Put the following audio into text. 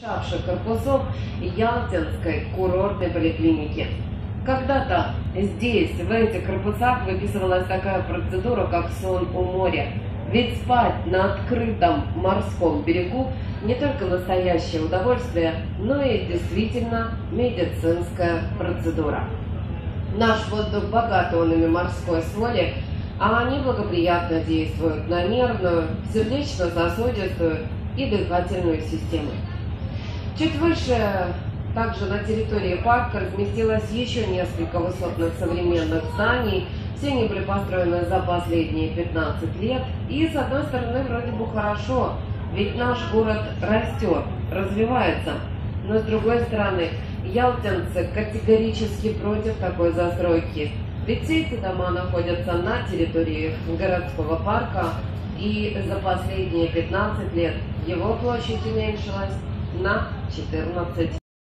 шавших корпусов Ялтинской курортной поликлиники. Когда-то здесь, в этих корпусах, выписывалась такая процедура, как сон у моря. Ведь спать на открытом морском берегу не только настоящее удовольствие, но и действительно медицинская процедура. Наш воздух богат ионами морской соли, а они благоприятно действуют на нервную, сердечно-сосудистую и дыхательную системы. Чуть выше, также на территории парка, разместилось еще несколько высотных современных зданий. Все они были построены за последние 15 лет. И, с одной стороны, вроде бы хорошо, ведь наш город растет, развивается. Но, с другой стороны, ялтинцы категорически против такой застройки. Ведь все эти дома находятся на территории городского парка, и за последние 15 лет его площадь уменьшилась на 14